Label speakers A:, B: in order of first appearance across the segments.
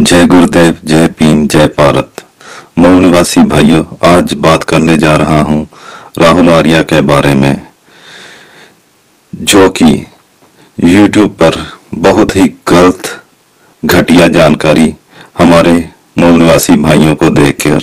A: जय गुरुदेव, जय भीम, जय भारत। मऊ निवासी भाइयों, आज बात करने जा रहा हूँ राहुल आर्या के बारे में, जो कि यूट्यूब पर बहुत ही गलत घटिया जानकारी हमारे मऊ निवासी भाइयों को देखकर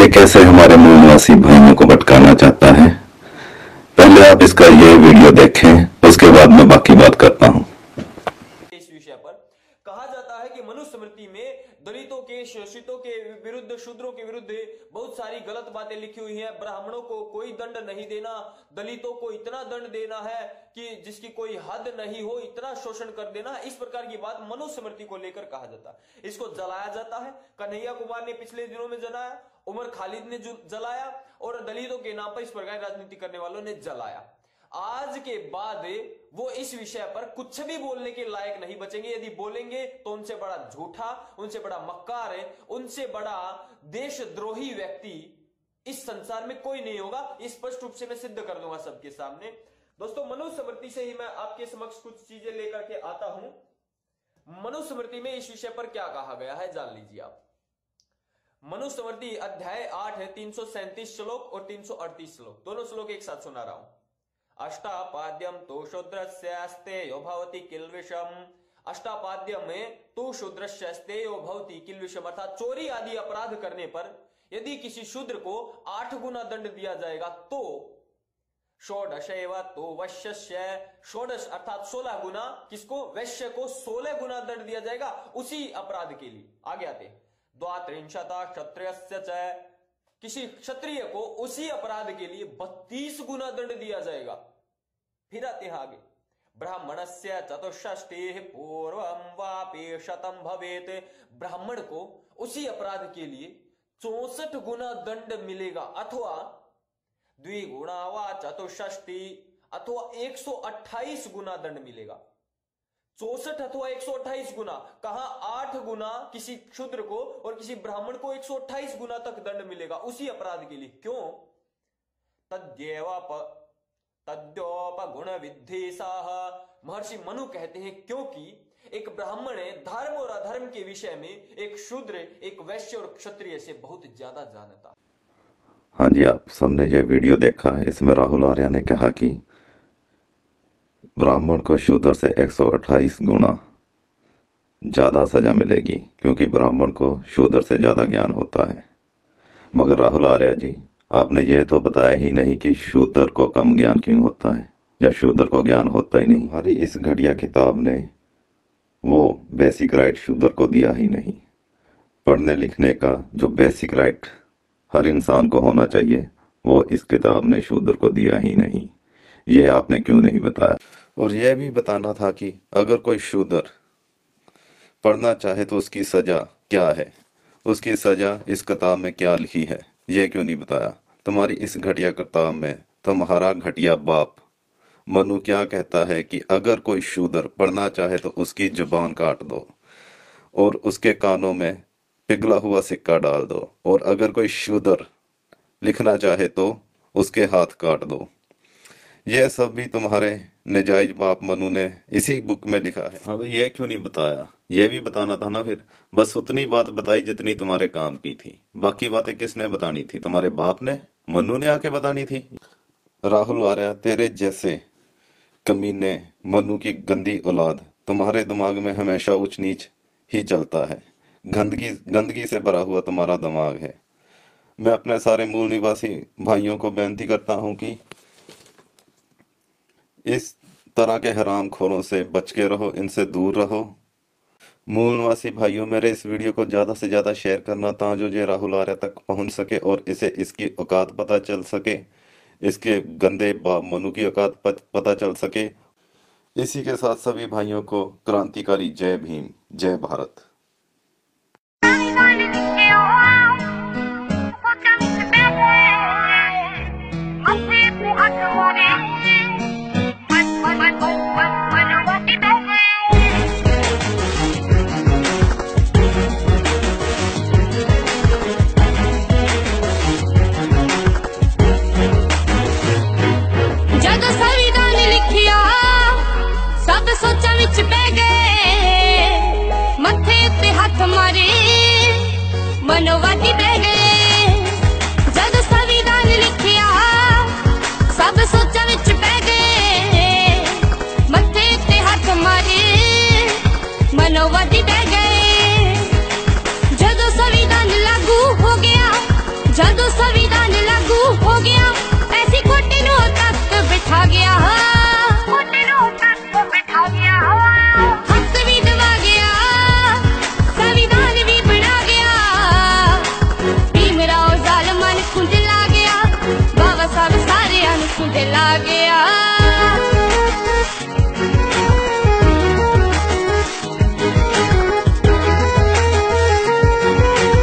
A: ये कैसे हमारे मूल निवासी भाइयों को भटकाना चाहता है? पहले आप इसका ये वीडियो देखें, उसके बाद मैं बाकी बात कर।
B: शोषितों के विरुद्ध, शूद्रों के विरुद्ध बहुत सारी गलत बातें लिखी हुई हैं। ब्राह्मणों को कोई दंड नहीं देना, दलितों को इतना दंड देना है कि जिसकी कोई हद नहीं हो, इतना शोषण कर देना, इस प्रकार की बात मनुस्मृति को लेकर कहा जाता है। इसको जलाया जाता है। कन्हैया कुमार ने पिछले दिनों में जलाया, उमर खालिद ने जलाया, और दलितों के नाम पर इस प्रकार राजनीति करने वालों ने जलाया। आज के बाद वो इस विषय पर कुछ भी बोलने के लायक नहीं बचेंगे। यदि बोलेंगे तो उनसे बड़ा झूठा, उनसे बड़ा मक्कार, उनसे बड़ा देशद्रोही व्यक्ति इस संसार में कोई नहीं होगा। स्पष्ट रूप से मैं सिद्ध कर दूँगा सबके सामने। दोस्तों, मनुस्मृति से ही मैं आपके समक्ष कुछ चीज़ें लेकर के आता हूँ। मनुस्मृति में इस विषय पर क्या कहा गया है, जान लीजिए आप। मनुस्मृति अध्याय आठ है, तीन सौ सैंतीस श्लोक और तीन सौ अड़तीस श्लोक। दोनों श्लोक एक साथ सुना रहा हूँ। अष्टापाद्यम तो शूद्रस्ते भवती किलविषम। अष्टापाद्यम में तो शूद्रस्ते भवती किलविषम। अर्थात चोरी आदि अपराध करने पर यदि किसी शूद्र को आठ गुना दंड दिया जाएगा तो षोडश एवं तो वैश्य षोडश अर्थात सोलह गुना किसको? वैश्य को सोलह गुना दंड दिया जाएगा उसी अपराध के लिए। आगे आते द्वात्रिंशता क्षत्रिय किसी क्षत्रिय को उसी अपराध के लिए बत्तीस गुना दंड दिया जाएगा। फिर आते हैं आगे ब्राह्मण से चतुष्टी पूर्व वापे शतम भवेत। ब्राह्मण को उसी अपराध के लिए चौसठ गुना दंड मिलेगा, अथवा द्विगुणा व चतुष्टी अथवा 128 गुना दंड मिलेगा। चौसठ अथवा 128 गुना, कहा आठ गुना किसी क्षुद्र को और किसी ब्राह्मण को 128 गुना तक दंड मिलेगा, उसी अपराध के लिए। क्यों? तद्यव गुण विद्धि साह महर्षि मनु कहते हैं, क्योंकि एक ब्राह्मण है धर्म और अधर्म के विषय में एक शूद्र, एक वैश्य और क्षत्रिय से बहुत ज़्यादा जानता।
A: हाँ जी, आप सबने ये वीडियो देखा है, इसमें राहुल आर्या ने कहा कि ब्राह्मण को शूद्र से 128 गुना ज़्यादा सजा मिलेगी, क्योंकि ब्राह्मण को शूद्र से ज़्यादा ज्ञान होता है। मगर राहुल आर्या जी आपने ये तो बताया ही नहीं कि शूद्र को कम ज्ञान क्यों होता है, या शूद्र को ज्ञान होता ही नहीं। हमारी इस घटिया किताब ने वो बेसिक राइट शूद्र को दिया ही नहीं। पढ़ने लिखने का जो बेसिक राइट हर इंसान को होना चाहिए, वो इस किताब ने शूद्र को दिया ही नहीं। ये आपने क्यों नहीं बताया? और यह भी बताना था कि अगर कोई शूद्र पढ़ना चाहे तो उसकी सजा क्या है? उसकी सजा इस किताब में क्या लिखी है? यह क्यों नहीं बताया? तुम्हारी इस घटिया किताब में तुम्हारा घटिया बाप। मनु क्या कहता है कि अगर कोई शूदर पढ़ना चाहे तो उसकी ज़ुबान काट दो और उसके कानों में पिघला हुआ सिक्का डाल दो और अगर कोई शूदर लिखना चाहे तो उसके हाथ काट दो। यह सब भी तुम्हारे नजायज बाप मनु ने इसी बुक में लिखा है। हाँ भाई ये क्यों नहीं बताया? ये भी बताना था ना फिर। बस उतनी बात बताई जितनी तुम्हारे काम की थी। बाकी बातें किसने बतानी थी? तुम्हारे बाप ने? मनु ने आके बतानी थी? राहुल आर्या तेरे जैसे कमीने मनु की गंदी औलाद तुम्हारे दिमाग में हमेशा ऊंच नीच ही चलता है। गंदगी गंदगी से भरा हुआ तुम्हारा दिमाग है। मैं अपने सारे मूल निवासी भाइयों को बेनती करता हूँ कि इस तरह के हराम खोरों से बच के रहो, इनसे दूर रहो। मूल निवासी भाइयों, मेरे इस वीडियो को ज़्यादा से ज़्यादा शेयर करना था जो ये राहुल आर्य तक पहुँच सके और इसे इसकी औकात पता चल सके। इसके गंदे मनु की औकात पता चल सके। इसी के साथ सभी भाइयों को क्रांतिकारी जय भीम, जय भारत।